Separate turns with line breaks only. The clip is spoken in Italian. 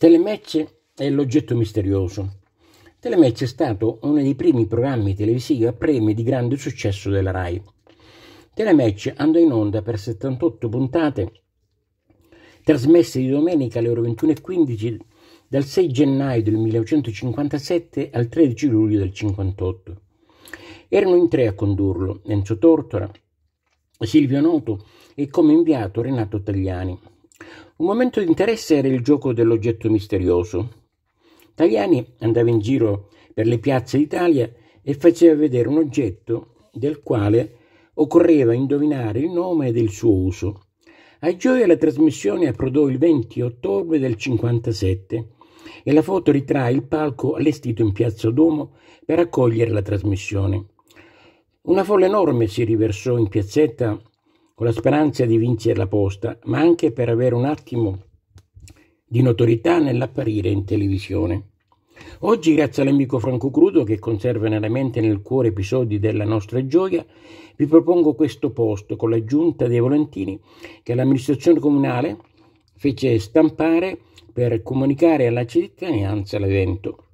Telematch è l'oggetto misterioso. Telematch è stato uno dei primi programmi televisivi a premi di grande successo della RAI. Telematch andò in onda per 78 puntate, trasmesse di domenica alle ore 21.15 dal 6 gennaio del 1957 al 13 luglio del 1958. Erano in tre a condurlo, Enzo Tortora, Silvio Noto e come inviato Renato Tagliani. Un momento di interesse era il gioco dell'oggetto misterioso. Tagliani andava in giro per le piazze d'Italia e faceva vedere un oggetto del quale occorreva indovinare il nome ed il suo uso. A Gioia la trasmissione approdò il 20 ottobre del 57 e la foto ritrae il palco allestito in Piazza Duomo per accogliere la trasmissione. Una folla enorme si riversò in piazzetta con la speranza di vincere la posta, ma anche per avere un attimo di notorietà nell'apparire in televisione. Oggi, grazie all'amico Franco Crudo, che conserva nella mente e nel cuore episodi della nostra gioia, vi propongo questo posto con l'aggiunta dei volantini che l'amministrazione comunale fece stampare per comunicare alla cittadinanza l'evento.